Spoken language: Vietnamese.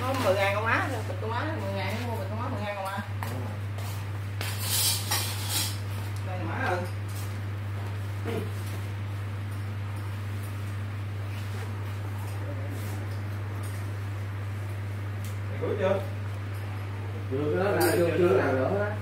nó 10 ngàn con má bịch con má 10 ngàn nó mua bịch con má 10 ngàn con má đây má ơi Mày chưa? Chưa cái đó là chưa nào nữa á.